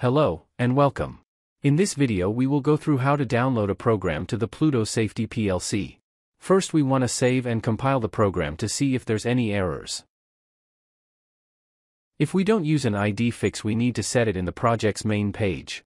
Hello, and welcome. In this video we will go through how to download a program to the Pluto Safety PLC. First we want to save and compile the program to see if there's any errors. If we don't use an ID fix we need to set it in the project's main page.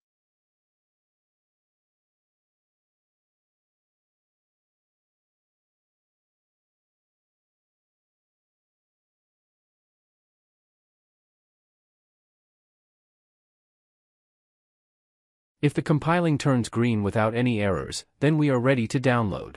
If the compiling turns green without any errors, then we are ready to download.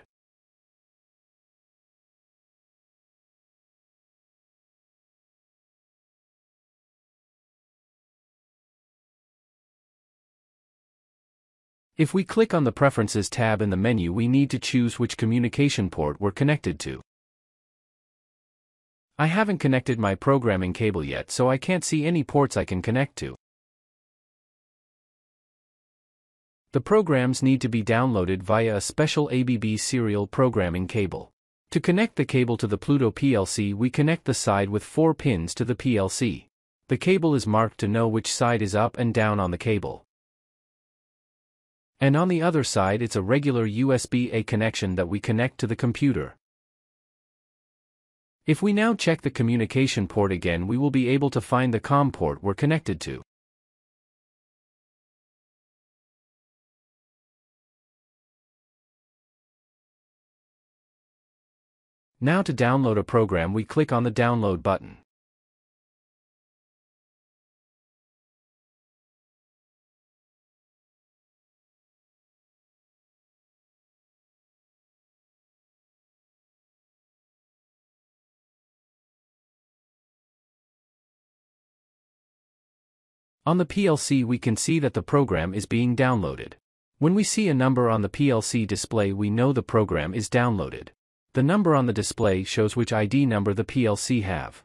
If we click on the Preferences tab in the menu we need to choose which communication port we're connected to. I haven't connected my programming cable yet so I can't see any ports I can connect to. The programs need to be downloaded via a special ABB serial programming cable. To connect the cable to the Pluto PLC we connect the side with four pins to the PLC. The cable is marked to know which side is up and down on the cable. And on the other side it's a regular USB-A connection that we connect to the computer. If we now check the communication port again we will be able to find the COM port we're connected to. Now to download a program we click on the download button. On the PLC we can see that the program is being downloaded. When we see a number on the PLC display we know the program is downloaded. The number on the display shows which ID number the PLC have.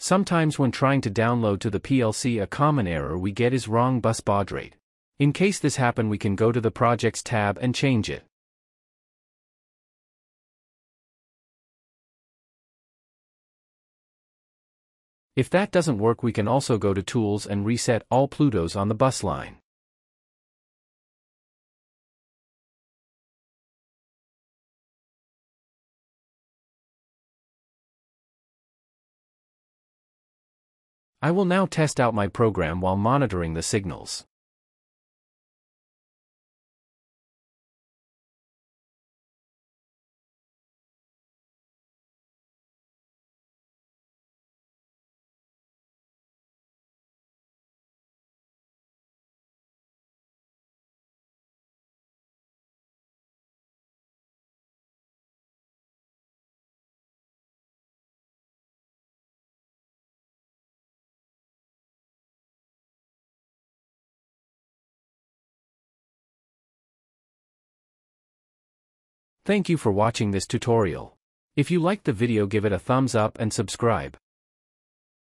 Sometimes when trying to download to the PLC a common error we get is wrong bus baud rate. In case this happen we can go to the Projects tab and change it. If that doesn't work we can also go to Tools and reset all Plutos on the bus line. I will now test out my program while monitoring the signals. Thank you for watching this tutorial. If you liked the video give it a thumbs up and subscribe.